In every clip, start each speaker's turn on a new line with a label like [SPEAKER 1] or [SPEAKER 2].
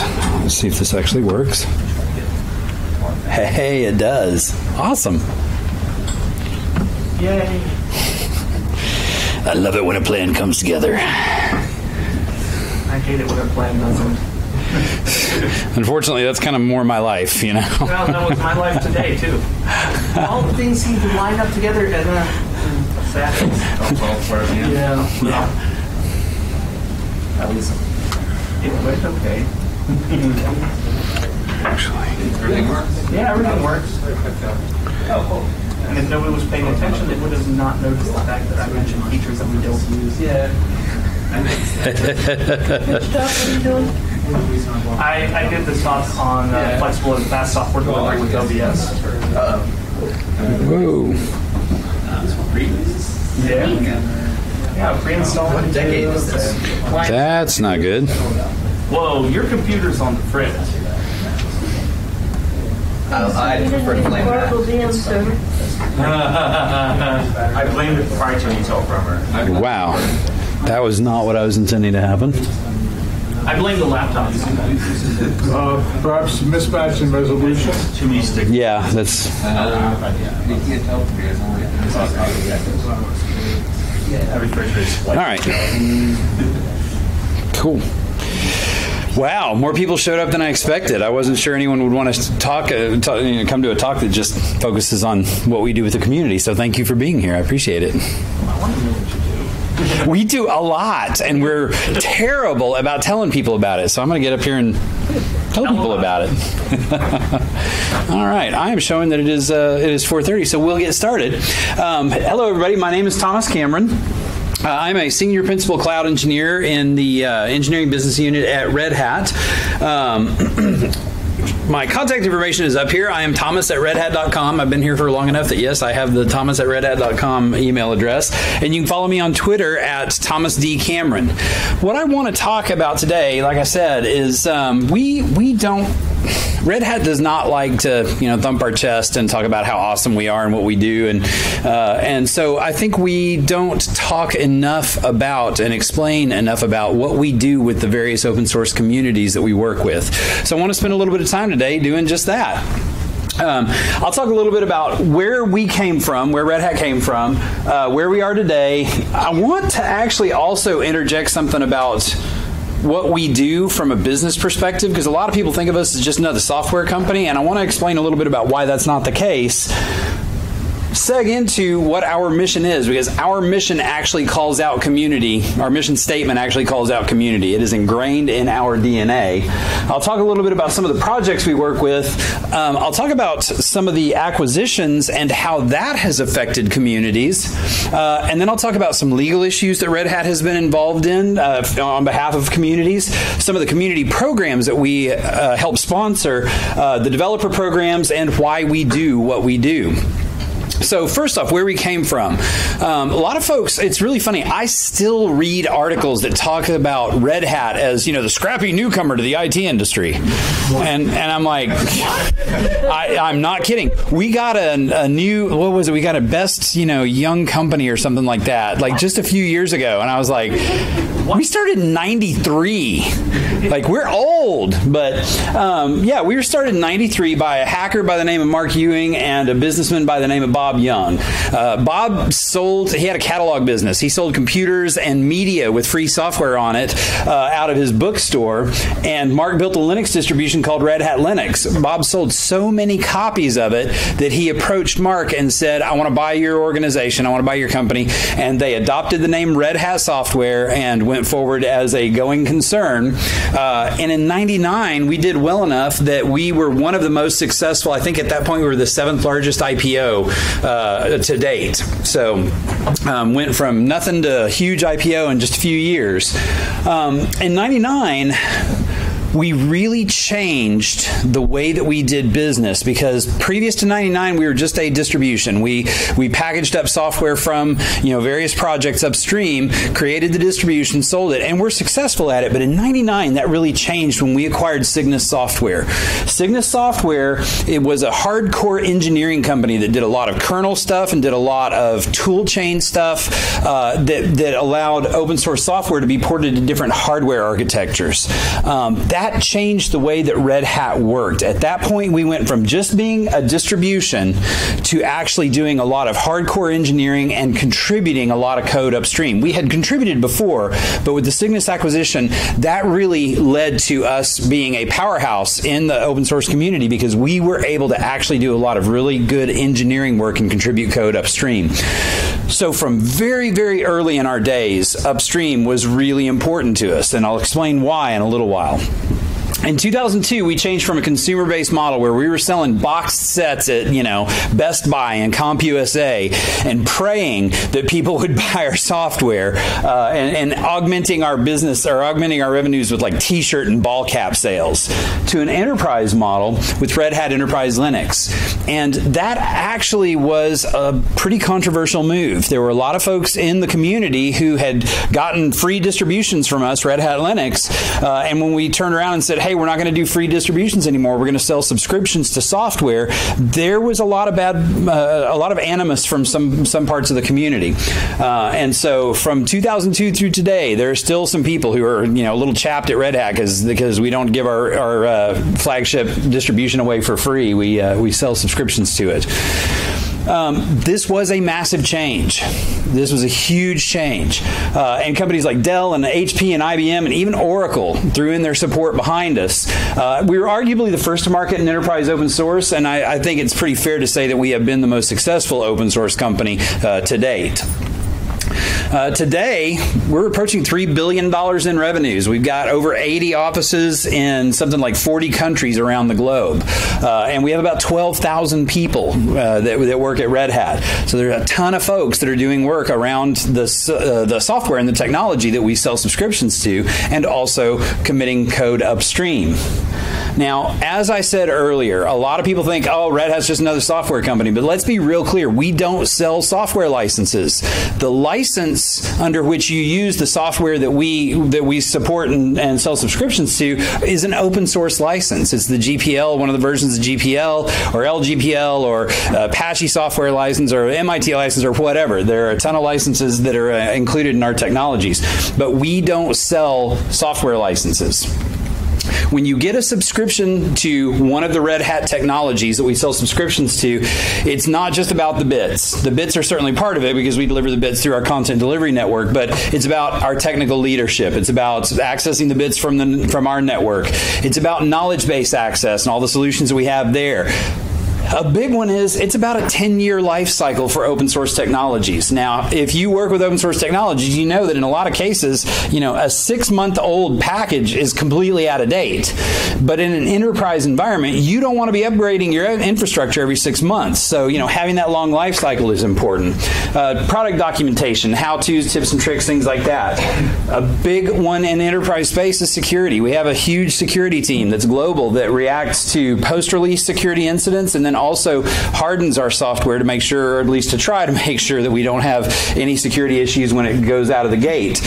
[SPEAKER 1] Let's see if this actually works. Hey, it does. Awesome.
[SPEAKER 2] Yay.
[SPEAKER 1] I love it when a plan comes together.
[SPEAKER 2] I hate it when a plan doesn't.
[SPEAKER 1] Unfortunately, that's kind of more my life, you know.
[SPEAKER 2] Well, that was my life today, too. All the things seem to line up together and uh, sad. Yeah. yeah. At least it went okay.
[SPEAKER 1] Actually,
[SPEAKER 3] Everything works?
[SPEAKER 2] Yeah, everything works. Oh, cool. And if nobody was paying attention, they would have not noticed the fact that I mentioned features that we don't use. Yeah. I, I did this talk on uh, flexible and fast software delivery with OBS.
[SPEAKER 1] whoa.
[SPEAKER 2] Yeah. Yeah, pre-install. What
[SPEAKER 3] decade is this?
[SPEAKER 1] That's not good.
[SPEAKER 2] Whoa, your computer's on the fritz.
[SPEAKER 3] I I prefer to blame that.
[SPEAKER 4] Oracle VM server.
[SPEAKER 2] I blame the proprietary Intel firmware.
[SPEAKER 1] Wow. That was not what I was intending to happen.
[SPEAKER 2] I blame the laptops.
[SPEAKER 5] Uh, Perhaps mismatch in resolution?
[SPEAKER 2] Too many sticks.
[SPEAKER 1] Yeah, that's
[SPEAKER 3] You can't tell from here, it's only.
[SPEAKER 2] That refrigerator's
[SPEAKER 1] all
[SPEAKER 2] white.
[SPEAKER 1] right. Cool. Wow, more people showed up than I expected. I wasn't sure anyone would want to talk, uh, ta- you know, come to a talk that just focuses on what we do with the community. So thank you for being here. I appreciate it. We do a lot, and we're terrible about telling people about it. So I'm going to get up here and tell people about it. All right, I am showing that it is uh, it is 4:30, so we'll get started. Um, hello, everybody. My name is Thomas Cameron. Uh, I'm a senior principal cloud engineer in the uh, engineering business unit at Red Hat. Um, my contact information is up here. I am Thomas at redhat.com. I've been here for long enough that, yes, I have the Thomas at redhat.com email address. And you can follow me on Twitter at Thomas D. Cameron. What I want to talk about today, like I said, is um, we, we don't. Red Hat does not like to, you know, thump our chest and talk about how awesome we are and what we do, and uh, and so I think we don't talk enough about and explain enough about what we do with the various open source communities that we work with. So I want to spend a little bit of time today doing just that. Um, I'll talk a little bit about where we came from, where Red Hat came from, uh, where we are today. I want to actually also interject something about what we do from a business perspective because a lot of people think of us as just another software company, and I want to explain a little bit about why that's not the case seg into what our mission is because our mission actually calls out community. Our mission statement actually calls out community. It is ingrained in our DNA. I'll talk a little bit about some of the projects we work with. Um, I'll talk about some of the acquisitions and how that has affected communities. Uh, and then I'll talk about some legal issues that Red Hat has been involved in uh, on behalf of communities, some of the community programs that we uh, help sponsor, uh, the developer programs, and why we do what we do. So first off, where we came from, um, a lot of folks. It's really funny. I still read articles that talk about Red Hat as you know the scrappy newcomer to the IT industry, and and I'm like, I, I'm not kidding. We got a, a new what was it? We got a best you know young company or something like that, like just a few years ago, and I was like, we started in '93. Like we're old, but um, yeah, we were started in '93 by a hacker by the name of Mark Ewing and a businessman by the name of Bob Young. Uh, Bob sold. He had a catalog business. He sold computers and media with free software on it uh, out of his bookstore. And Mark built a Linux distribution called Red Hat Linux. Bob sold so many copies of it that he approached Mark and said, "I want to buy your organization. I want to buy your company." And they adopted the name Red Hat Software and went forward as a going concern. Uh, and in '99, we did well enough that we were one of the most successful. I think at that point we were the seventh largest IPO uh, to date. So um, went from nothing to huge IPO in just a few years. Um, in '99 we really changed the way that we did business because previous to 99 we were just a distribution. We we packaged up software from you know various projects upstream created the distribution sold it and we're successful at it. But in 99 that really changed when we acquired cygnus software. Cygnus software it was a hardcore engineering company that did a lot of kernel stuff and did a lot of tool chain stuff uh, that, that allowed open source software to be ported to different hardware architectures. Um, that that changed the way that Red Hat worked. At that point, we went from just being a distribution to actually doing a lot of hardcore engineering and contributing a lot of code upstream. We had contributed before, but with the Cygnus acquisition, that really led to us being a powerhouse in the open source community because we were able to actually do a lot of really good engineering work and contribute code upstream. So, from very, very early in our days, upstream was really important to us, and I'll explain why in a little while. In 2002, we changed from a consumer-based model where we were selling boxed sets at, you know, Best Buy and CompUSA and praying that people would buy our software uh, and, and, augmenting our business or augmenting our revenues with like T-shirt and ball cap sales to an enterprise model with Red Hat Enterprise Linux. And that actually was a pretty controversial move. There were a lot of folks in the community who had gotten free distributions from us, Red Hat Linux, uh, and when we turned around and said, hey, we're not going to do free distributions anymore. We're going to sell subscriptions to software. There was a lot of bad, uh, a lot of animus from some some parts of the community, uh, and so from 2002 through today, there are still some people who are you know a little chapped at Red Hat because because we don't give our, our uh, flagship distribution away for free. We uh, we sell subscriptions to it. Um, this was a massive change. This was a huge change. Uh, and companies like Dell and HP and IBM and even Oracle threw in their support behind us. Uh, we were arguably the first to market in enterprise open source, and I, I, think it's pretty fair to say that we have been the most successful open source company uh, to date. Uh, today, we're approaching $3 billion in revenues. We've got over 80 offices in something like 40 countries around the globe. Uh, and we have about 12,000 people uh, that, that, work at Red Hat. So there's a ton of folks that are doing work around the, uh, the software and the technology that we sell subscriptions to, and also committing code upstream. Now, as I said earlier, a lot of people think, oh, Red Hat's just another software company. But let's be real clear we don't sell software licenses. The license under which you use the software that we that we support and, and sell subscriptions to is an open source license. It's the GPL, one of the versions of GPL or LGPL or uh, Apache software license or MIT license or whatever. There are a ton of licenses that are uh, included in our technologies, but we don't sell software licenses. When you get a subscription to one of the Red Hat technologies that we sell subscriptions to, it's not just about the bits. The bits are certainly part of it because we deliver the bits through our content delivery network, but it's about our technical leadership. It's about accessing the bits from the from our network. It's about knowledge base access and all the solutions that we have there. A big one is it's about a 10 year life cycle for open source technologies. Now, if you work with open source technologies, you know that in a lot of cases, you know, a six month old package is completely out of date. But in an enterprise environment, you don't want to be upgrading your infrastructure every six months. So, you know, having that long life cycle is important. Uh, product documentation, how to's, tips and tricks, things like that. A big one in enterprise space is security. We have a huge security team that's global that reacts to post release security incidents and then also hardens our software to make sure, or at least to try to make sure that we don't have any security issues when it goes out of the gate.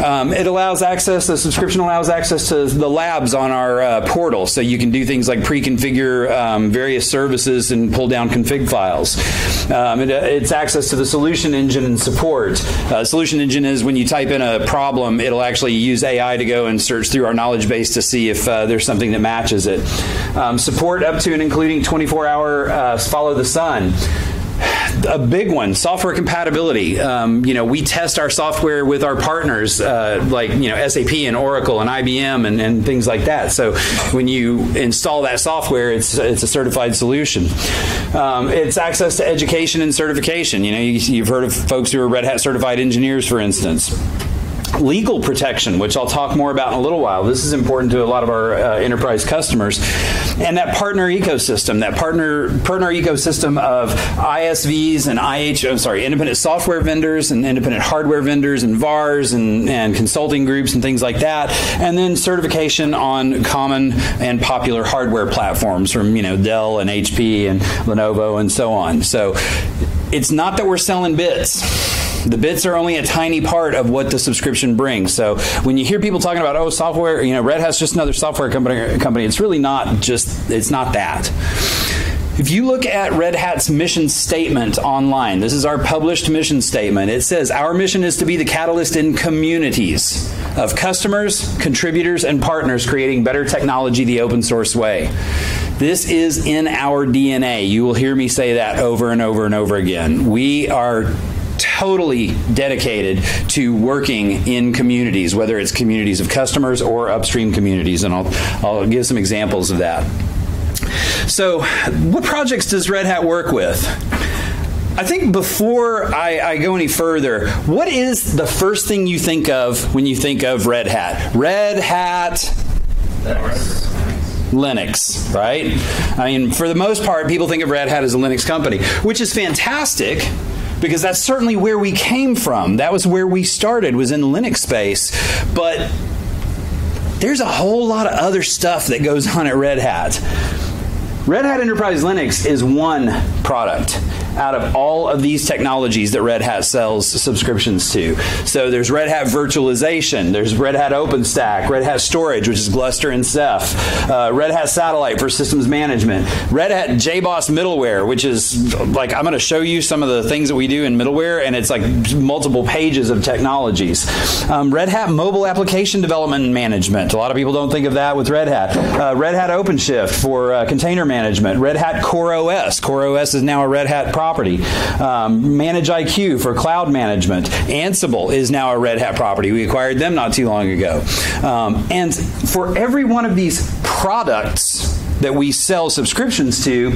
[SPEAKER 1] Um, it allows access, the subscription allows access to the labs on our uh, portal, so you can do things like pre-configure um, various services and pull down config files. Um, it, it's access to the solution engine and support. Uh, solution engine is when you type in a problem, it'll actually use AI to go and search through our knowledge base to see if uh, there's something that matches it. Um, support up to and including 24 hour uh, follow the sun. A big one software compatibility. Um, you know we test our software with our partners uh, like you know sap and oracle and ibm and, and, things like that. So when you install that software it's it's a certified solution. Um, it's access to education and certification. You know you, you've heard of folks who are red hat certified engineers for instance legal protection, which I'll talk more about in a little while. This is important to a lot of our uh, enterprise customers, and that partner ecosystem, that partner partner ecosystem of ISVs and IH, I'm sorry, independent software vendors and independent hardware vendors and VARs and, and consulting groups and things like that, and then certification on common and popular hardware platforms from you know Dell and HP and Lenovo and so on. So it's not that we're selling bits the bits are only a tiny part of what the subscription brings. So when you hear people talking about oh software, you know Red Hat's just another software company, company, it's really not just it's not that. If you look at Red Hat's mission statement online, this is our published mission statement. It says, Our mission is to be the catalyst in communities of customers, contributors, and partners creating better technology the open source way. This is in our DNA. You will hear me say that over and over and over again. We are totally dedicated to working in communities, whether it's communities of customers or upstream communities, and I'll, I'll give some examples of that. So, what projects does Red Hat work with? I think before I, I, go any further, what is the first thing you think of when you think of Red Hat? Red Hat. Linux, right? I mean, for the most part, people think of Red Hat as a Linux company, which is fantastic because that's certainly where we came from. That was where we started, was in Linux space. But there's a whole lot of other stuff that goes on at Red Hat. Red Hat Enterprise Linux is one product out of all of these technologies that Red Hat sells subscriptions to. So there's Red Hat Virtualization, there's Red Hat OpenStack, Red Hat Storage, which is Gluster and Ceph, uh, Red Hat Satellite for systems management, Red Hat JBoss middleware, which is like I'm going to show you some of the things that we do in middleware, and it's like multiple pages of technologies. Um, Red Hat Mobile Application Development and Management. A lot of people don't think of that with Red Hat. Uh, Red Hat OpenShift for uh, container management. Red Hat Core OS. Core OS is now a Red Hat product property. Um, Manage IQ for cloud management. Ansible is now a Red Hat property. We acquired them not too long ago. Um, and for every one of these products that we sell subscriptions to,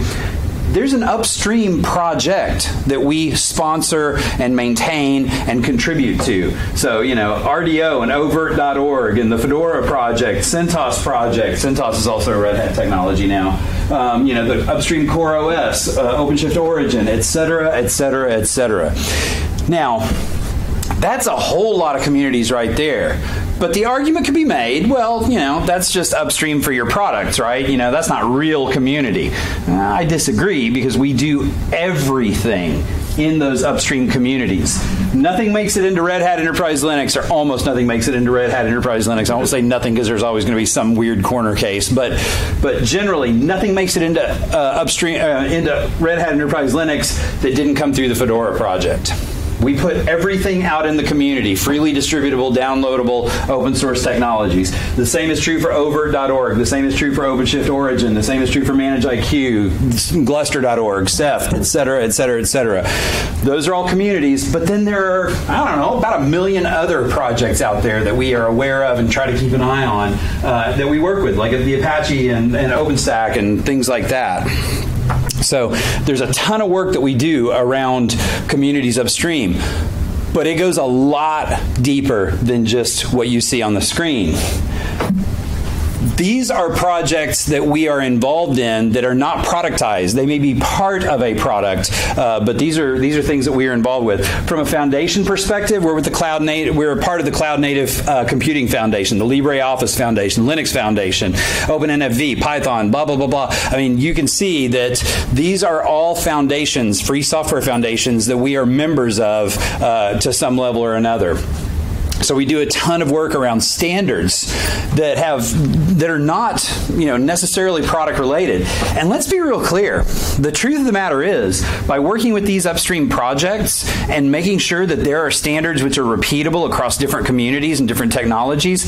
[SPEAKER 1] there's an upstream project that we sponsor and maintain and contribute to. So, you know, RDO and oVirt.org and the Fedora project, CentOS project. CentOS is also a Red Hat technology now. Um, you know, the upstream Core OS, uh, OpenShift Origin, et cetera, et cetera, et cetera. Now, that's a whole lot of communities right there. But the argument could be made, well, you know, that's just upstream for your products, right? You know, that's not real community. Uh, I disagree because we do everything in those upstream communities. Nothing makes it into Red Hat Enterprise Linux, or almost nothing makes it into Red Hat Enterprise Linux. I won't say nothing because there's always going to be some weird corner case, but but generally nothing makes it into uh, upstream uh, into Red Hat Enterprise Linux that didn't come through the Fedora project. We put everything out in the community, freely distributable, downloadable, open source technologies. The same is true for oVirt.org. The same is true for OpenShift Origin. The same is true for ManageIQ, Gluster.org, Ceph, et cetera, et cetera, et cetera. Those are all communities, but then there are, I don't know, about a million other projects out there that we are aware of and try to keep an eye on uh, that we work with, like the Apache and, and OpenStack and things like that. So there's a ton of work that we do around communities upstream, but it goes a lot deeper than just what you see on the screen these are projects that we are involved in that are not productized. They may be part of a product, uh, but these are these are things that we are involved with. From a foundation perspective, we're with the cloud native. We're a part of the Cloud Native uh, Computing Foundation, the LibreOffice Foundation, Linux Foundation, OpenNFV, Python, blah blah blah blah. I mean, you can see that these are all foundations, free software foundations that we are members of uh, to some level or another. So we do a ton of work around standards that have that are not, you know, necessarily product related. And let's be real clear. The truth of the matter is, by working with these upstream projects and making sure that there are standards which are repeatable across different communities and different technologies,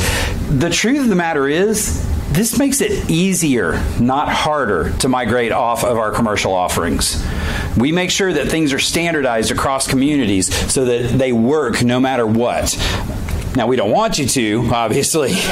[SPEAKER 1] the truth of the matter is this makes it easier, not harder, to migrate off of our commercial offerings. We make sure that things are standardized across communities so that they work no matter what. Now we don't want you to, obviously,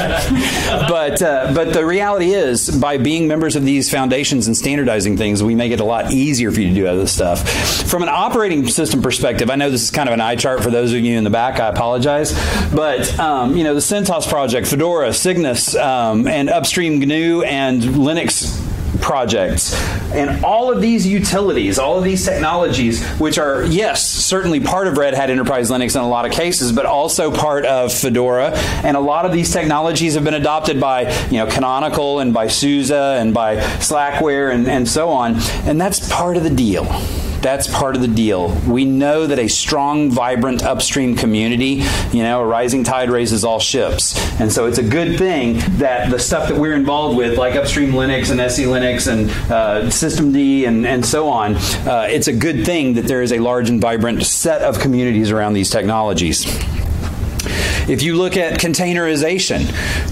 [SPEAKER 1] but uh, but the reality is, by being members of these foundations and standardizing things, we make it a lot easier for you to do other stuff. From an operating system perspective, I know this is kind of an eye chart for those of you in the back. I apologize, but um, you know the CentOS project, Fedora, Cygnus, um, and upstream GNU and Linux projects. And all of these utilities, all of these technologies, which are, yes, certainly part of Red Hat Enterprise Linux in a lot of cases, but also part of Fedora. And a lot of these technologies have been adopted by, you know, Canonical and by SUSE and by Slackware and, and so on. And that's part of the deal. That's part of the deal. We know that a strong, vibrant upstream community, you know, a rising tide raises all ships. And so it's a good thing that the stuff that we're involved with, like upstream Linux and SE Linux and uh, Systemd and, and so on, uh, it's a good thing that there is a large and vibrant set of communities around these technologies. If you look at containerization,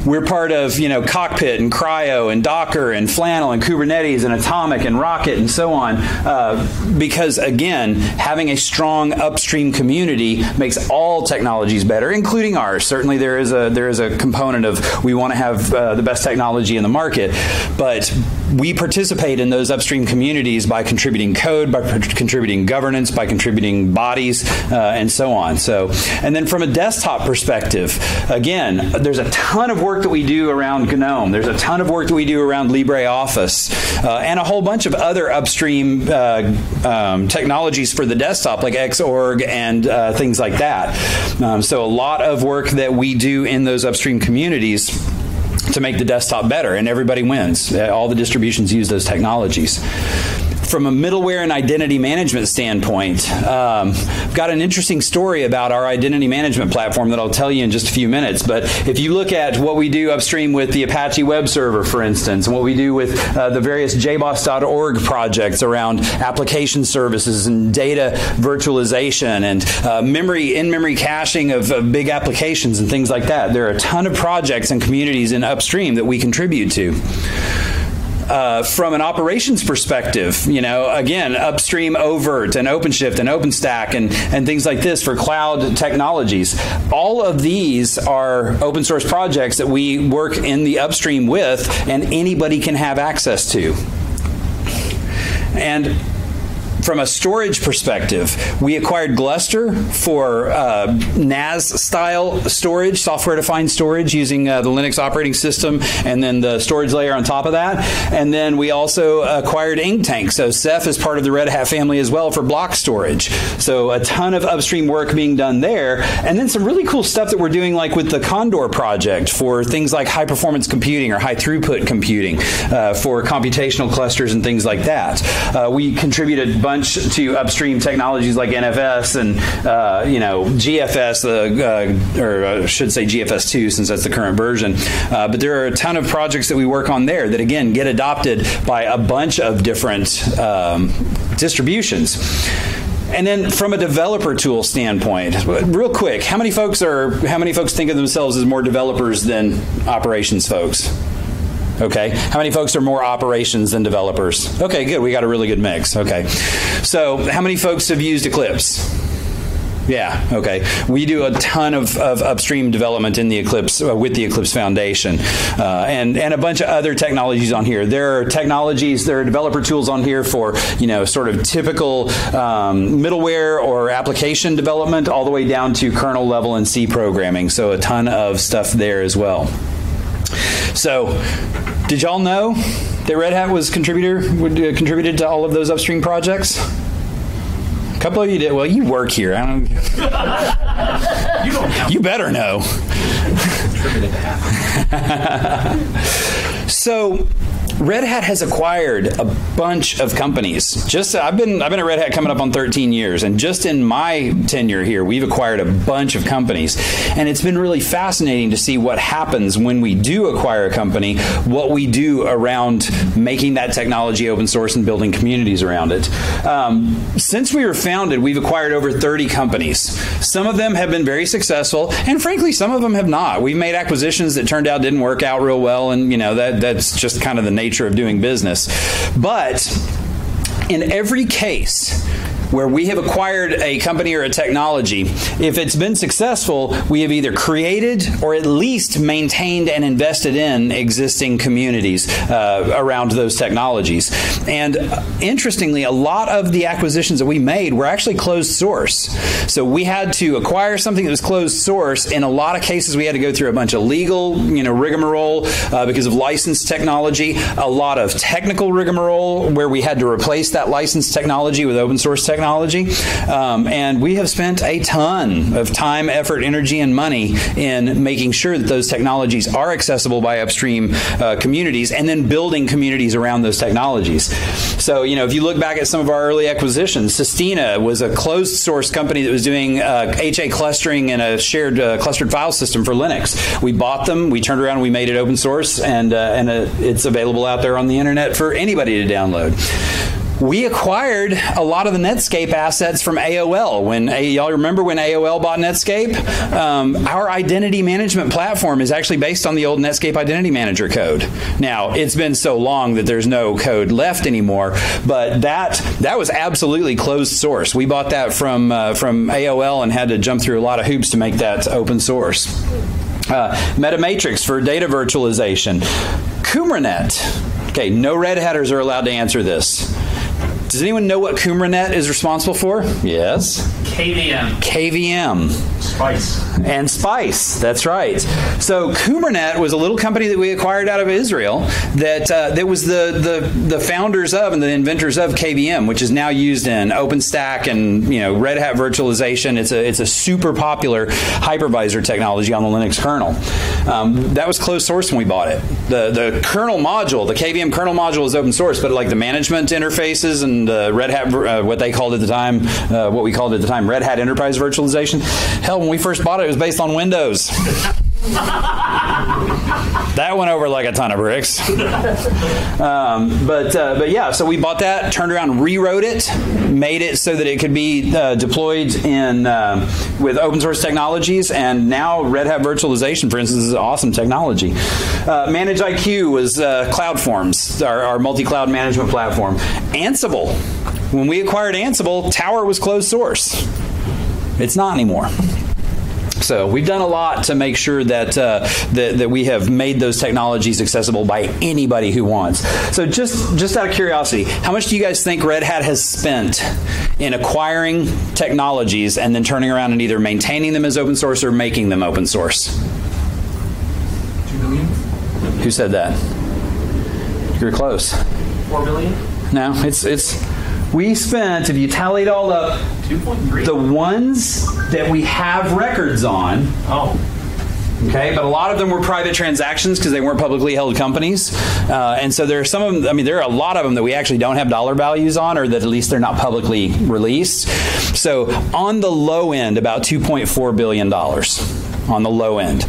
[SPEAKER 1] we're part of, you know, Cockpit and CRI-O and Docker and Flannel and Kubernetes and Atomic and Rocket and so on. Uh, because again, having a strong upstream community makes all technologies better, including ours. Certainly, there is a there is a component of we want to have uh, the best technology in the market, but we participate in those upstream communities by contributing code, by contributing governance, by contributing bodies, uh, and so on. So, and then from a desktop perspective, again, there's a ton of work that we do around GNOME. There's a ton of work that we do around LibreOffice, uh, and a whole bunch of other upstream uh, um, technologies for the desktop, like Xorg and uh, things like that. Um, so, a lot of work that we do in those upstream communities to make the desktop better, and everybody wins. All the distributions use those technologies from a middleware and identity management standpoint, um, I've got an interesting story about our identity management platform that I'll tell you in just a few minutes. But if you look at what we do upstream with the Apache web server, for instance, and what we do with uh, the various jboss.org projects around application services and data virtualization and uh, memory in-memory caching of, of big applications and things like that, there are a ton of projects and communities in upstream that we contribute to uh, from an operations perspective, you know, again, upstream oVirt and OpenShift and OpenStack and, and things like this for cloud technologies. All of these are open source projects that we work in the upstream with and anybody can have access to. And from a storage perspective, we acquired Gluster for uh, NAS style storage, software defined storage using uh, the Linux operating system and then the storage layer on top of that. And then we also acquired Inktank. So Ceph is part of the Red Hat family as well for block storage. So a ton of upstream work being done there. And then some really cool stuff that we're doing like with the Condor project for things like high performance computing or high throughput computing uh, for computational clusters and things like that. Uh, we contributed a bunch bunch to upstream technologies like NFS and uh, you know GFS, uh, or I should say GFS2, since that's the current version. Uh, but there are a ton of projects that we work on there that again get adopted by a bunch of different um, distributions. And then from a developer tool standpoint, real quick, how many folks are how many folks think of themselves as more developers than operations folks? Okay. How many folks are more operations than developers? Okay, good. We got a really good mix. Okay. So, how many folks have used Eclipse? Yeah, okay. We do a ton of, of upstream development in the Eclipse uh, with the Eclipse Foundation uh, and, and a bunch of other technologies on here. There are technologies, there are developer tools on here for, you know, sort of typical um, middleware or application development all the way down to kernel level and C programming. So a ton of stuff there as well. So, did y'all know that Red Hat was contributor uh, contributed to all of those upstream projects? A couple of you did. Well, you work here. I don't. you don't. You better know. so Red Hat has acquired a bunch of companies. Just I've been I've been at Red Hat coming up on 13 years, and just in my tenure here, we've acquired a bunch of companies, and it's been really fascinating to see what happens when we do acquire a company, what we do around making that technology open source and building communities around it. Um, since we were founded, we've acquired over 30 companies. Some of them have been very successful, and frankly, some of them have not. We've made acquisitions that turned out didn't work out real well, and you know that that's just kind of the nature nature of doing business. But in every case, where we have acquired a company or a technology, if it's been successful, we have either created or at least maintained and invested in existing communities uh, around those technologies. And uh, interestingly, a lot of the acquisitions that we made were actually closed source. So we had to acquire something that was closed source. In a lot of cases, we had to go through a bunch of legal, you know, rigmarole uh, because of licensed technology, a lot of technical rigmarole where we had to replace that licensed technology with open source technology technology. Um, and we have spent a ton of time, effort, energy, and money in making sure that those technologies are accessible by upstream uh, communities and then building communities around those technologies. So, you know, if you look back at some of our early acquisitions, Sistina was a closed source company that was doing uh, HA clustering and a shared uh, clustered file system for Linux. We bought them, we turned around, we made it open source, and, uh, and uh, it's available out there on the internet for anybody to download we acquired a lot of the Netscape assets from AOL. When y'all remember when AOL bought Netscape, um, our identity management platform is actually based on the old Netscape Identity Manager code. Now it's been so long that there's no code left anymore, but that that was absolutely closed source. We bought that from uh, from AOL and had to jump through a lot of hoops to make that open source. Uh, MetaMatrix for data virtualization. Qumranet. Okay, no red hatters are allowed to answer this. Does anyone know what Qumranet is responsible for? Yes.
[SPEAKER 2] KVM.
[SPEAKER 1] KVM.
[SPEAKER 2] Spice.
[SPEAKER 1] And Spice, that's right. So Qumranet was a little company that we acquired out of Israel that uh, that was the, the the founders of and the inventors of KVM, which is now used in OpenStack and you know Red Hat virtualization. It's a it's a super popular hypervisor technology on the Linux kernel. Um, that was closed source when we bought it. The the kernel module, the KVM kernel module, is open source, but like the management interfaces and the Red Hat, uh, what they called at the time, uh, what we called at the time, Red Hat Enterprise Virtualization. Hell, when we first bought it, it was based on Windows. that went over like a ton of bricks. um, but uh, but yeah, so we bought that, turned around, rewrote it, made it so that it could be uh, deployed in uh, with open source technologies, and now Red Hat virtualization, for instance, is awesome technology. Uh, Manage IQ was uh, CloudForms, our, our multi-cloud management platform. Ansible. When we acquired Ansible, Tower was closed source. It's not anymore. So we've done a lot to make sure that, uh, that that we have made those technologies accessible by anybody who wants. So just just out of curiosity, how much do you guys think Red Hat has spent in acquiring technologies and then turning around and either maintaining them as open source or making them open source?
[SPEAKER 2] Two million?
[SPEAKER 1] Who said that? You're close.
[SPEAKER 2] Four billion.
[SPEAKER 1] No, it's it's we spent if you tallied it all up
[SPEAKER 2] 2.3?
[SPEAKER 1] the ones that we have records on
[SPEAKER 2] oh.
[SPEAKER 1] Okay, but a lot of them were private transactions because they weren't publicly held companies, uh, and so there are some of them. I mean, there are a lot of them that we actually don't have dollar values on, or that at least they're not publicly released. So on the low end, about two point four billion dollars on the low end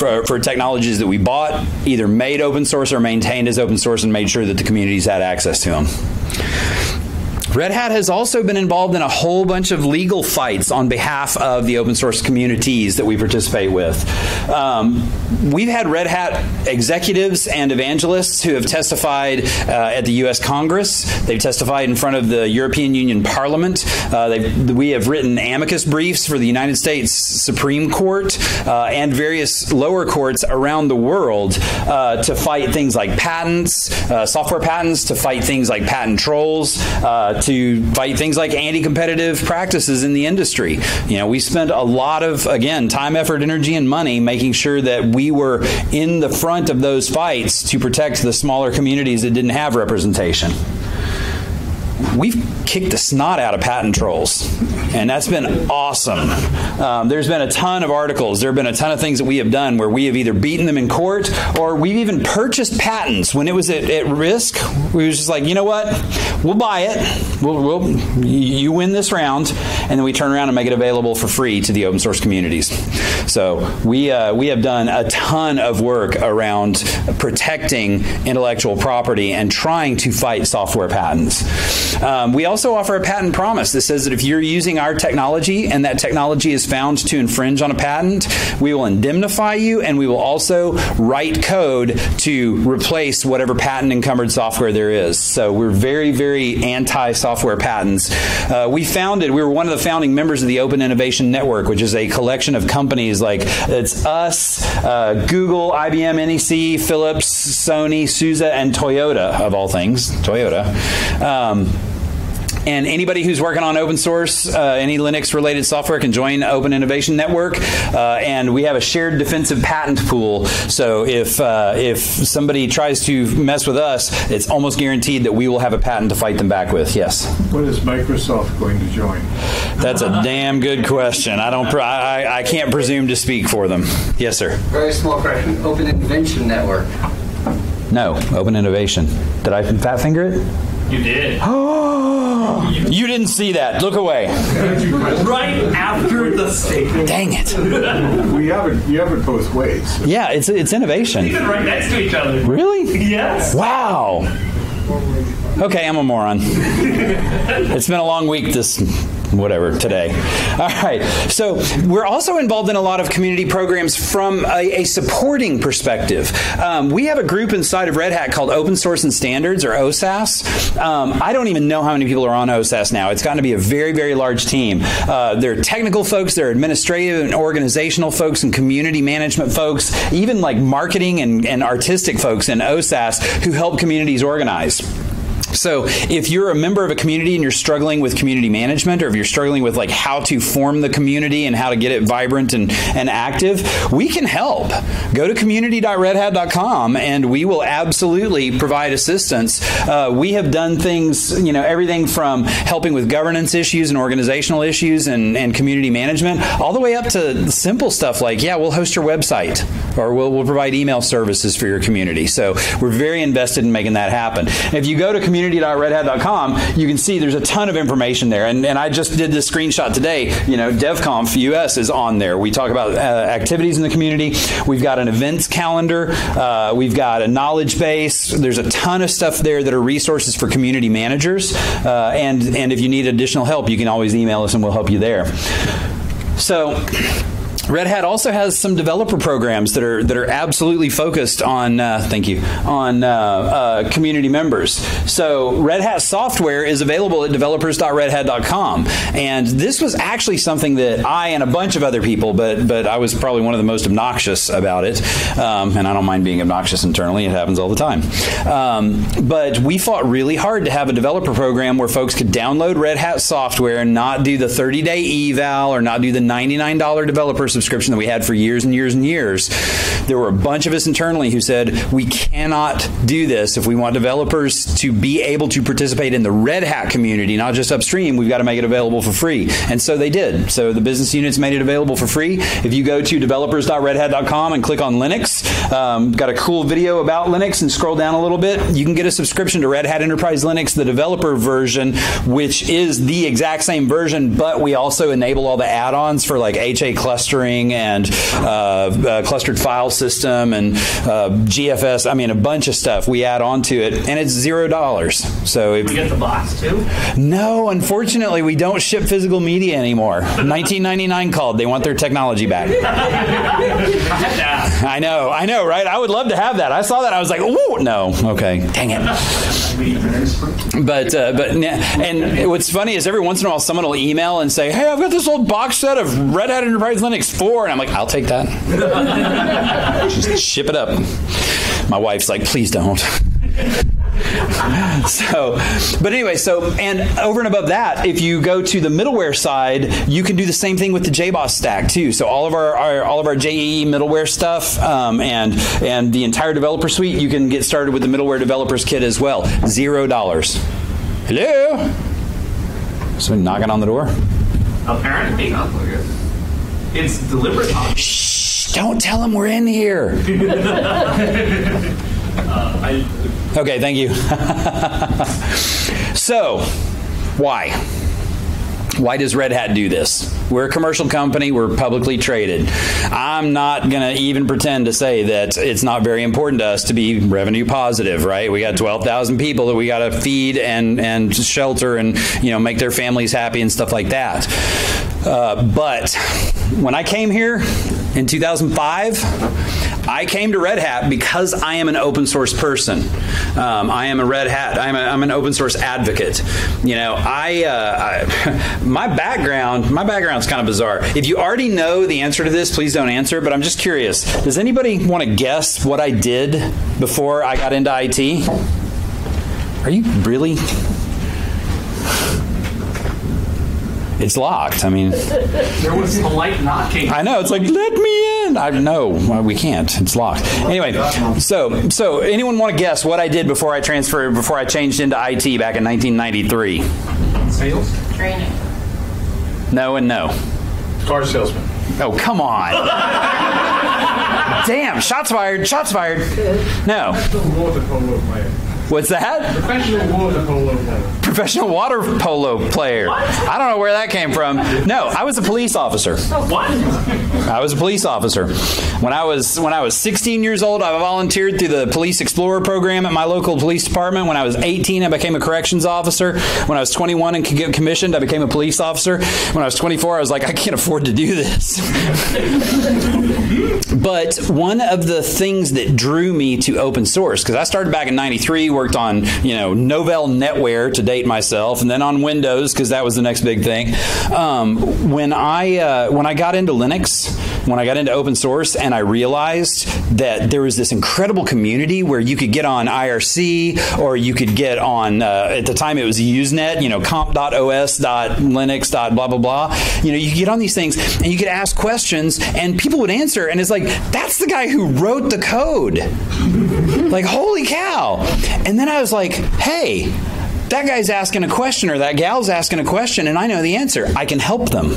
[SPEAKER 1] for, for, technologies that we bought, either made open source or maintained as open source, and made sure that the communities had access to them. Red Hat has also been involved in a whole bunch of legal fights on behalf of the open source communities that we participate with. Um, we've had Red Hat executives and evangelists who have testified uh, at the U.S. Congress. They've testified in front of the European Union Parliament. Uh, we have written amicus briefs for the United States Supreme Court uh, and various lower courts around the world uh, to fight things like patents, uh, software patents, to fight things like patent trolls uh, to fight things like anti-competitive practices in the industry. You know, we spent a lot of again time, effort, energy, and money making sure that we were in the front of those fights to protect the smaller communities that didn't have representation we've kicked the snot out of patent trolls, and that's been awesome. Um, there's been a ton of articles. There have been a ton of things that we have done where we have either beaten them in court or we've even purchased patents when it was at, at risk. We was just like, you know what, we'll buy it. We'll, we'll, you win this round, and then we turn around and make it available for free to the open source communities. So we uh, we have done a ton of work around protecting intellectual property and trying to fight software patents. Um, we also offer a patent promise that says that if you're using our technology and that technology is found to infringe on a patent, we will indemnify you and we will also write code to replace whatever patent encumbered software there is. So we're very, very anti software patents. Uh, we founded, we were one of the founding members of the Open Innovation Network, which is a collection of companies like it's us, uh, Google, IBM, NEC, Philips, Sony, SUSE, and Toyota, of all things, Toyota. Um, and anybody who's working on open source, uh, any Linux related software can join Open Innovation Network. Uh, and we have a shared defensive patent pool. So if uh, if somebody tries to mess with us, it's almost guaranteed that we will have a patent to fight them back with. Yes.
[SPEAKER 5] When is Microsoft going to join?
[SPEAKER 1] That's a damn good question. I don't. I, I can't presume to speak for them. Yes, sir.
[SPEAKER 3] Very small question. Open Invention Network.
[SPEAKER 1] No. Open innovation. Did I fat finger it?
[SPEAKER 2] You did.
[SPEAKER 1] You didn't see that. Look away.
[SPEAKER 2] right after the statement.
[SPEAKER 1] Dang it.
[SPEAKER 5] We have it, you have it both ways.
[SPEAKER 1] Yeah, it's it's innovation.
[SPEAKER 2] Even right next to each other.
[SPEAKER 1] Really?
[SPEAKER 2] Yes.
[SPEAKER 1] Wow. Okay, I'm a moron. it's been a long week this whatever today. All right. So we're also involved in a lot of community programs from a, a supporting perspective. Um, we have a group inside of Red Hat called Open Source and Standards or OSAS. Um, I don't even know how many people are on OSAS now. It's gotten to be a very very large team. Uh, there are technical folks, there are administrative and organizational folks, and community management folks, even like marketing and, and artistic folks in OSAS who help communities organize. So, if you're a member of a community and you're struggling with community management, or if you're struggling with like how to form the community and how to get it vibrant and, and active, we can help. Go to community.redhat.com and we will absolutely provide assistance. Uh, we have done things, you know, everything from helping with governance issues and organizational issues and, and community management, all the way up to simple stuff like, yeah, we'll host your website or we'll, we'll provide email services for your community. So, we're very invested in making that happen. If you go to community.redhat.com, you can see there's a ton of information there. And, and I just did this screenshot today. You know, DevConf US is on there. We talk about uh, activities in the community. We've got an events calendar. Uh, we've got a knowledge base. There's a ton of stuff there that are resources for community managers. Uh, and, and if you need additional help, you can always email us and we'll help you there. So, Red Hat also has some developer programs that are that are absolutely focused on uh, thank you on uh, uh, community members. So Red Hat software is available at developers.redhat.com, and this was actually something that I and a bunch of other people, but but I was probably one of the most obnoxious about it, um, and I don't mind being obnoxious internally. It happens all the time. Um, but we fought really hard to have a developer program where folks could download Red Hat software and not do the 30 day eval or not do the $99 developer subscription that we had for years and years and years. There were a bunch of us internally who said we cannot do this if we want developers to be able to participate in the Red Hat community, not just upstream. We've got to make it available for free, and so they did. So the business units made it available for free. If you go to developers.redhat.com and click on Linux, um, got a cool video about Linux, and scroll down a little bit, you can get a subscription to Red Hat Enterprise Linux, the developer version, which is the exact same version, but we also enable all the add-ons for like HA and uh, clustered file system and uh, GFS. I mean, a bunch of stuff we add onto it, and it's zero dollars. So if
[SPEAKER 2] You get the box too.
[SPEAKER 1] no, unfortunately, we don't ship physical media anymore. 1999 called. They want their technology back.
[SPEAKER 2] I had to ask.
[SPEAKER 1] I know, I know, right? I would love to have that. I saw that. I was like, ooh, no. Okay, dang it. But uh, but and what's funny is every once in a while someone will email and say, "Hey, I've got this old box set of Red Hat Enterprise Linux 4," and I'm like, "I'll take that. Just ship it up." My wife's like, "Please don't." so, but anyway, so and over and above that, if you go to the middleware side, you can do the same thing with the JBoss stack too. So all of our, our all of our JEE middleware stuff um, and and the entire developer suite, you can get started with the middleware developers kit as well. Zero dollars. Hello. Someone knocking on the door.
[SPEAKER 2] Apparently, not. it's deliberate.
[SPEAKER 1] Shh! Don't tell them we're in here.
[SPEAKER 2] I,
[SPEAKER 1] Okay, thank you. so, why? Why does Red Hat do this? We're a commercial company, we're publicly traded. I'm not going to even pretend to say that it's not very important to us to be revenue positive, right? We got 12,000 people that we got to feed and and shelter and, you know, make their families happy and stuff like that. Uh, but when I came here in 2005, I came to Red Hat because I am an open source person. Um, I am a Red Hat. I'm, a, I'm an open source advocate. You know, I, uh, I my background my background's kind of bizarre. If you already know the answer to this, please don't answer. But I'm just curious. Does anybody want to guess what I did before I got into IT? Are you really? It's locked. I mean,
[SPEAKER 2] There was polite knocking.
[SPEAKER 1] I know. It's like let me in. I no, we can't. It's locked. Anyway, so so anyone want to guess what I did before I transferred before I changed into IT back in 1993?
[SPEAKER 2] Sales?
[SPEAKER 4] Training.
[SPEAKER 1] No and no.
[SPEAKER 5] Car salesman.
[SPEAKER 1] Oh come on. Damn! Shots fired! Shots fired! No.
[SPEAKER 5] Water polo player.
[SPEAKER 1] What's that?
[SPEAKER 5] Professional water polo player.
[SPEAKER 1] Professional water polo player. I don't know where that came from. No, I was a police officer.
[SPEAKER 2] What?
[SPEAKER 1] I was a police officer. When I was when I was 16 years old, I volunteered through the Police Explorer program at my local police department. When I was 18, I became a corrections officer. When I was 21 and could get commissioned, I became a police officer. When I was 24, I was like, I can't afford to do this. but one of the things that drew me to open source because I started back in '93, worked on you know Novell NetWare to date myself, and then on Windows because that was the next big thing. Um, when I uh, when I got into Linux, when I got into open source, and I realized that there was this incredible community where you could get on IRC or you could get on uh, at the time it was Usenet, you know, comp.os.linux. blah blah blah. You know, you could get on these things and you could ask questions, and people would answer, and it's like that's the guy who wrote the code. like holy cow! And then I was like, hey that guy's asking a question or that gal's asking a question and I know the answer. I can help them.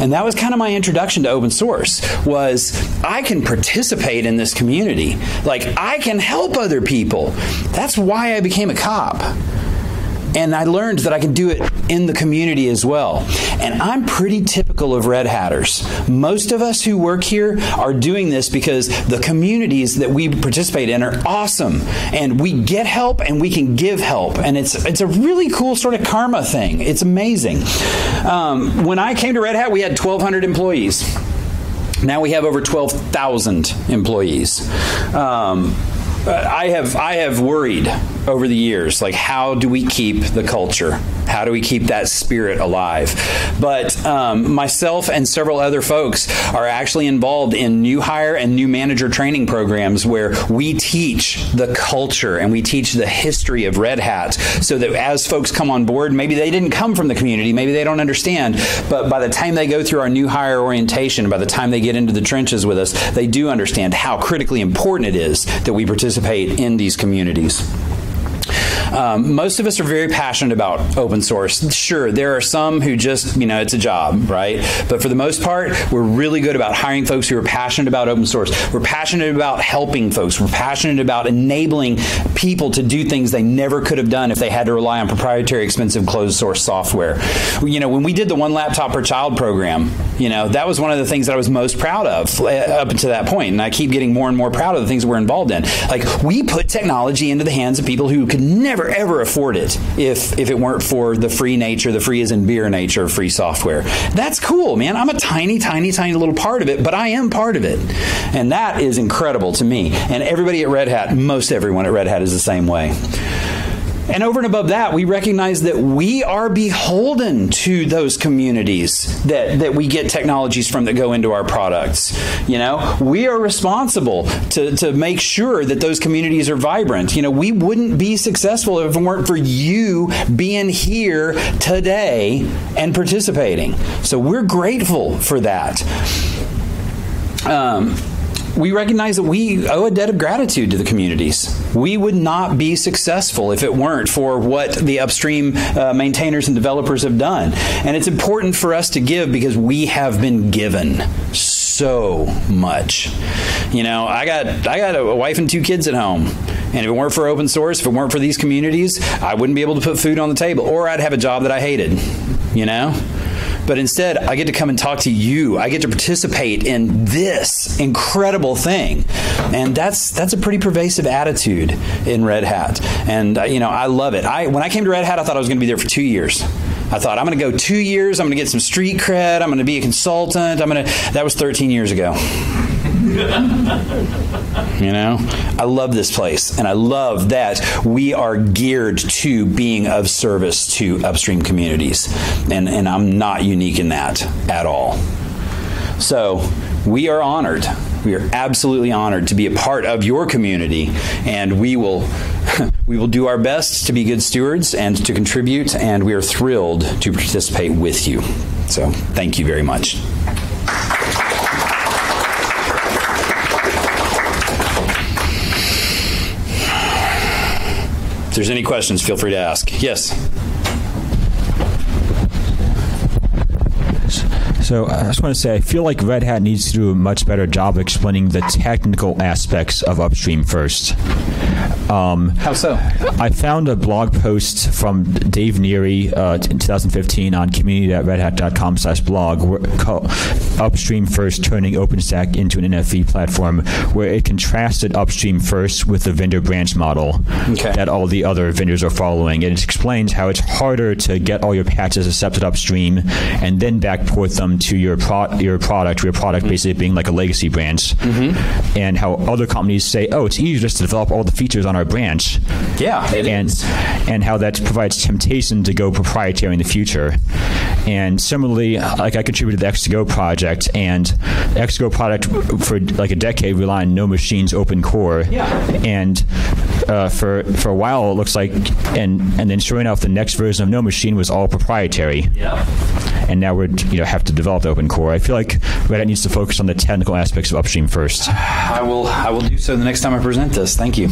[SPEAKER 1] And that was kind of my introduction to open source was I can participate in this community. Like I can help other people. That's why I became a cop. And I learned that I can do it in the community as well. And I'm pretty typical of Red Hatters. Most of us who work here are doing this because the communities that we participate in are awesome. And we get help and we can give help. And it's, it's a really cool sort of karma thing. It's amazing. Um, when I came to Red Hat, we had 1,200 employees. Now we have over 12,000 employees. Um, I have I have worried over the years like how do we keep the culture how do we keep that spirit alive but um, myself and several other folks are actually involved in new hire and new manager training programs where we teach the culture and we teach the history of red hat so that as folks come on board maybe they didn't come from the community maybe they don't understand but by the time they go through our new hire orientation by the time they get into the trenches with us they do understand how critically important it is that we participate in these communities. Um, most of us are very passionate about open source. Sure, there are some who just, you know, it's a job, right? But for the most part, we're really good about hiring folks who are passionate about open source. We're passionate about helping folks. We're passionate about enabling people to do things they never could have done if they had to rely on proprietary, expensive, closed source software. You know, when we did the one laptop per child program, you know, that was one of the things that I was most proud of uh, up to that point. And I keep getting more and more proud of the things we're involved in. Like, we put technology into the hands of people who could never, ever afford it if, if it weren't for the free nature, the free as in beer nature of free software. That's cool, man. I'm a tiny, tiny, tiny little part of it, but I am part of it. And that is incredible to me. And everybody at Red Hat, most everyone at Red Hat is the same way. And over and above that, we recognize that we are beholden to those communities that, that we get technologies from that go into our products. You know, we are responsible to, to make sure that those communities are vibrant. You know, we wouldn't be successful if it weren't for you being here today and participating. So we're grateful for that. Um, we recognize that we owe a debt of gratitude to the communities. We would not be successful if it weren't for what the upstream uh, maintainers and developers have done. And it's important for us to give because we have been given so much. You know, I got I got a wife and two kids at home. And if it weren't for open source, if it weren't for these communities, I wouldn't be able to put food on the table or I'd have a job that I hated, you know? But instead, I get to come and talk to you. I get to participate in this incredible thing. And that's that's a pretty pervasive attitude in Red Hat. And uh, you know, I love it. I when I came to Red Hat, I thought I was going to be there for 2 years. I thought I'm going to go 2 years, I'm going to get some street cred, I'm going to be a consultant. I'm going to That was 13 years ago. You know, I love this place, and I love that we are geared to being of service to upstream communities, and and I'm not unique in that at all. So we are honored We are absolutely honored to be a part of your community, and we will we will do our best to be good stewards and to contribute. And we are thrilled to participate with you. So, thank you very much. If there's any questions, feel free to ask. Yes.
[SPEAKER 4] So uh, I just want to say, I feel like Red Hat needs to do a much better job explaining the technical aspects of Upstream first. Um,
[SPEAKER 1] How so?
[SPEAKER 4] I found a blog post from Dave Neary uh, in 2015 on community.redhat.com slash blog Upstream First Turning OpenStack into an NFV Platform, where it contrasted Upstream First with the vendor branch model
[SPEAKER 1] Okay.
[SPEAKER 4] that all the other vendors are following. And it explains how it's harder to get all your patches accepted upstream and then backport them to your pro- your product, your product basically being like a legacy branch. Mm-hmm. And how other companies say, oh, it's easier just to develop all the features on our branch
[SPEAKER 1] Yeah,
[SPEAKER 4] and
[SPEAKER 1] is.
[SPEAKER 4] and how that provides temptation to go proprietary in the future. And similarly, like I contributed to the X2Go project, and the X2Go product for like a decade relied on NoMachine's open core.
[SPEAKER 1] Yeah.
[SPEAKER 4] And uh, for for a while, it looks like, and and then sure enough, the next version of NoMachine was all proprietary.
[SPEAKER 1] Yeah.
[SPEAKER 4] And now we're you know have to develop the open core. I feel like Red Hat needs to focus on the technical aspects of upstream first.
[SPEAKER 1] I will. I will do so the next time I present this. Thank you.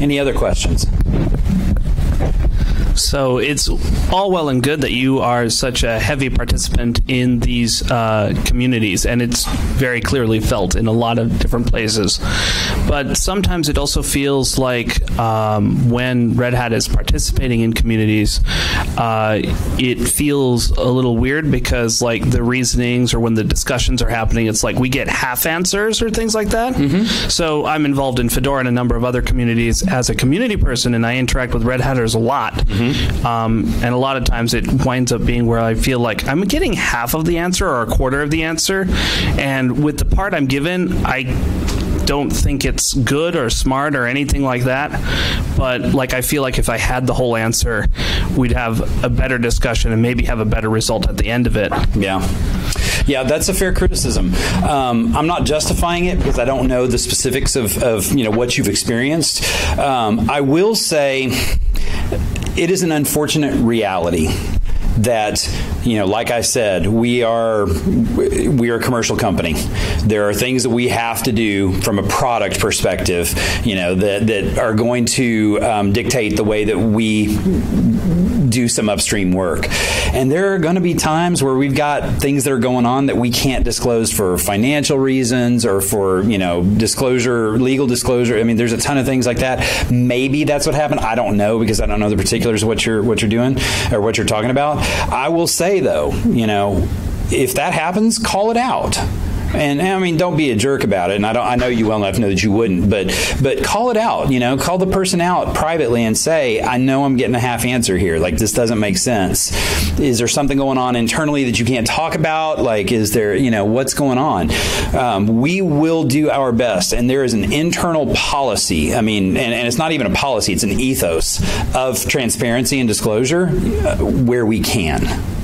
[SPEAKER 1] Any other questions?
[SPEAKER 2] So it's all well and good that you are such a heavy participant in these uh, communities, and it's very clearly felt in a lot of different places. But sometimes it also feels like um, when Red Hat is participating in communities, uh, it feels a little weird because, like, the reasonings or when the discussions are happening, it's like we get half answers or things like that. So I'm involved in Fedora and a number of other communities as a community person, and I interact with Red Hatters a lot. Um, and a lot of times it winds up being where I feel like I'm getting half of the answer or a quarter of the answer, and with the part I'm given, I don't think it's good or smart or anything like that. But like I feel like if I had the whole answer, we'd have a better discussion and maybe have a better result at the end of it.
[SPEAKER 1] Yeah. Yeah, that's a fair criticism. Um, I'm not justifying it because I don't know the specifics of, of you know what you've experienced. Um, I will say it is an unfortunate reality that you know like i said we are we are a commercial company. There are things that we have to do from a product perspective you know that that are going to um, dictate the way that we do some upstream work. And there are going to be times where we've got things that are going on that we can't disclose for financial reasons or for you know disclosure legal disclosure. I mean there's a ton of things like that. Maybe that's what happened. I don't know because i don't know the particulars of what you're what you're doing or what you're talking about. I will say though you know if that happens call it out and I mean, don't be a jerk about it. And I don't. I know you well enough to know that you wouldn't. But but call it out. You know, call the person out privately and say, I know I'm getting a half answer here. Like this doesn't make sense. Is there something going on internally that you can't talk about? Like, is there you know what's going on? Um, we will do our best, and there is an internal policy. I mean, and, and it's not even a policy; it's an ethos of transparency and disclosure uh, where we can.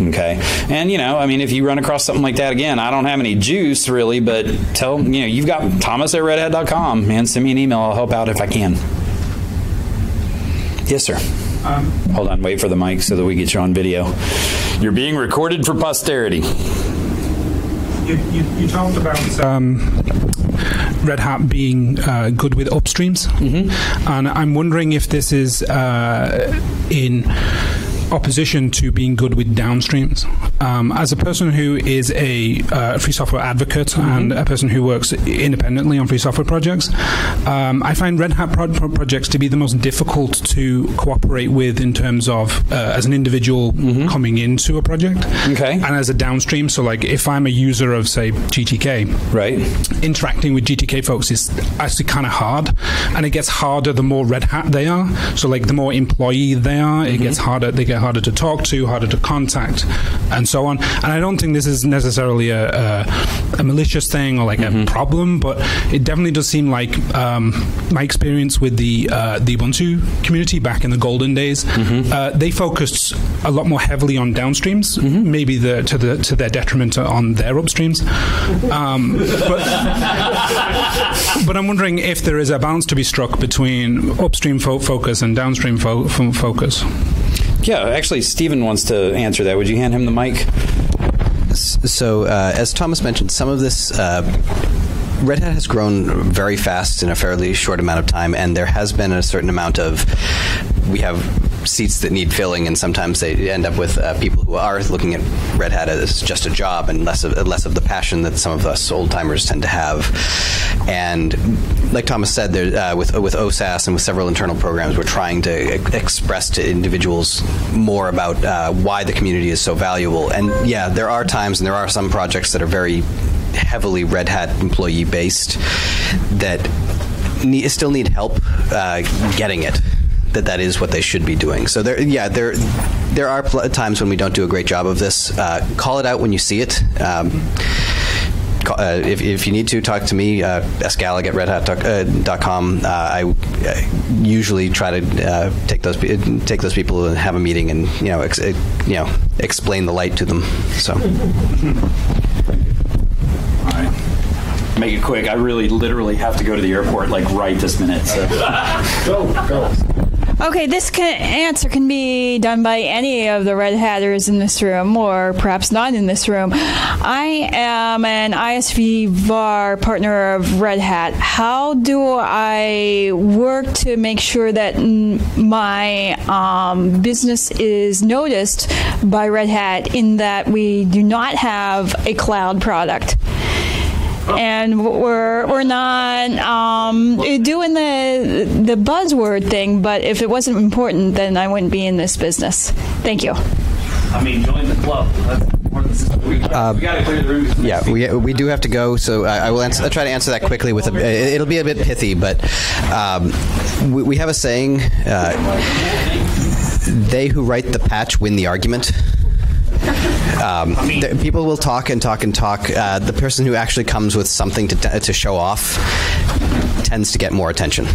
[SPEAKER 1] Okay. And, you know, I mean, if you run across something like that again, I don't have any juice really, but tell, you know, you've got Thomas at redhat.com, man. Send me an email. I'll help out if I can. Yes, sir. Hold on. Wait for the mic so that we get you on video. You're being recorded for posterity.
[SPEAKER 6] You, you, you talked about um, Red Hat being uh, good with upstreams, and I'm wondering if this is uh, in opposition to being good with downstreams. Um, as a person who is a uh, free software advocate and a person who works independently on free software projects, um, I find Red Hat pro- pro- projects to be the most difficult to cooperate with in terms of uh, as an individual coming into a project
[SPEAKER 1] Okay.
[SPEAKER 6] and as a downstream. So, like, if I'm a user of, say, GTK,
[SPEAKER 1] Right.
[SPEAKER 6] interacting with GTK folks is actually kind of hard, and it gets harder the more Red Hat they are. So, like, the more employee they are, it gets harder. They get they're harder to talk to, harder to contact, and so on. And I don't think this is necessarily a, a, a malicious thing or like a problem, but it definitely does seem like um, my experience with the uh, the Ubuntu community back in the golden days. Uh, they focused a lot more heavily on downstreams, maybe the, to the to their detriment on their upstreams. Um, but but I'm wondering if there is a balance to be struck between upstream fo- focus and downstream fo- fo- focus.
[SPEAKER 1] Yeah, actually, Stephen wants to answer that. Would you hand him the mic?
[SPEAKER 7] So, uh, as Thomas mentioned, some of this. Uh, Red Hat has grown very fast in a fairly short amount of time, and there has been a certain amount of. We have seats that need filling, and sometimes they end up with uh, people who are looking at Red Hat as just a job and less of less of the passion that some of us old timers tend to have. And like Thomas said, there, uh, with with OSAS and with several internal programs, we're trying to express to individuals more about uh, why the community is so valuable. And yeah, there are times and there are some projects that are very heavily Red Hat employee based that still need help uh, getting it. That that is what they should be doing. So there, yeah, there there are pl- times when we don't do a great job of this. Uh, call it out when you see it. Um, ca- uh, if, if you need to talk to me, uh, sgallagh at redhat.com. Uh, I uh, usually try to uh, take those pe- take those people and have a meeting and you know ex- uh, you know explain the light to them. So.
[SPEAKER 1] All right. Make it quick. I really, literally have to go to the airport like right this minute. So.
[SPEAKER 5] Go, go.
[SPEAKER 8] Okay, this can, answer can be done by any of the Red Hatters in this room, or perhaps not in this room. I am an ISV VAR partner of Red Hat. How do I work to make sure that my um, business is noticed by Red Hat in that we do not have a cloud product? And we're we're not um, doing the the buzzword thing. But if it wasn't important, then I wouldn't be in this business. Thank you.
[SPEAKER 2] I mean, join the club. That's more than we, we got to clear the room.
[SPEAKER 7] Yeah, we, we do have to go, so I, I will answer, I'll try to answer that quickly. With a, it'll be a bit pithy, but um, we, we have a saying: uh, "They who write the patch win the argument." Um, the, people will talk and talk and talk. Uh, the person who actually comes with something to, to show off tends to get more attention.